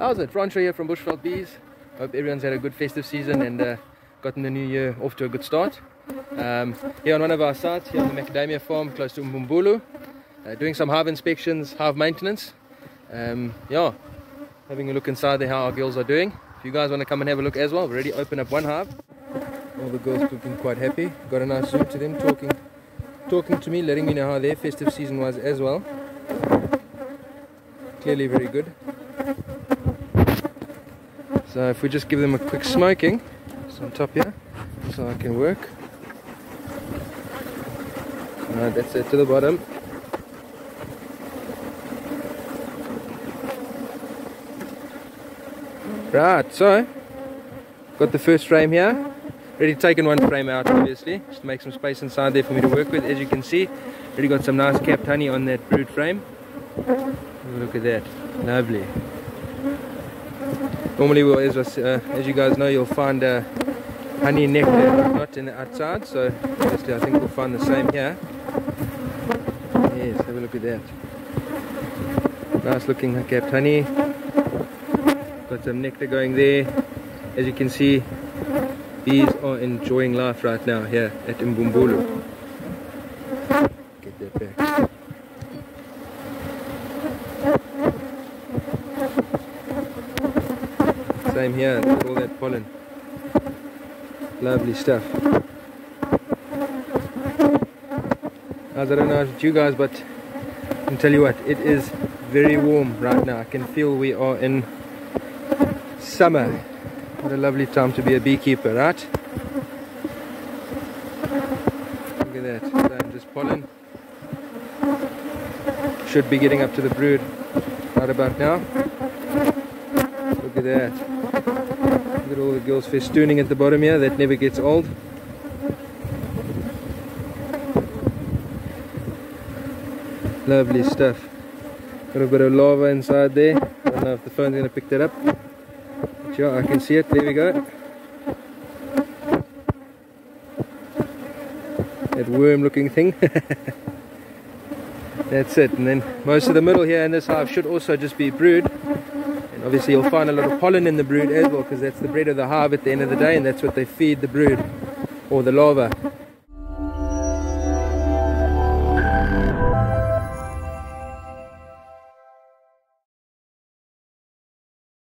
How's it? Francois here from Bushveld Bees. Hope everyone's had a good festive season and uh, gotten the new year off to a good start. Um, here on one of our sites, here on the macadamia farm close to Umbumbulu, uh, doing some hive inspections, hive maintenance. Um, yeah, having a look inside there how our girls are doing. If you guys want to come and have a look as well, we've already opened up one hive. All the girls looking quite happy. Got a nice zoom to them, talking, talking to me, letting me know how their festive season was as well. Clearly very good. So if we just give them a quick smoking, it's on top here, so I can work. That's it to the bottom. Right, so got the first frame here. Already taken one frame out obviously, just to make some space inside there for me to work with. As you can see, already got some nice capped honey on that brood frame. Look at that, lovely. Normally, as, uh, as you guys know, you'll find uh, honey nectar not in the outside, so obviously I think we'll find the same here. Yes, have a look at that. Nice looking capped honey. Got some nectar going there. As you can see, bees are enjoying life right now here at Umbumbulu. Same here, all that pollen. Lovely stuff. As I don't know about you guys, but I can tell you what, it is very warm right now. I can feel we are in summer. What a lovely time to be a beekeeper, right? Look at that, just pollen. Should be getting up to the brood right about now. Look at that. Look at all the girls festooning at the bottom here, that never gets old. Lovely stuff. Got a bit of larva inside there. I don't know if the phone's going to pick that up. But yeah, I can see it. There we go. That worm looking thing. That's it. And then most of the middle here in this hive should also just be brood. Obviously you'll find a lot of pollen in the brood as well because that's the bread of the hive at the end of the day and that's what they feed the brood or the larva.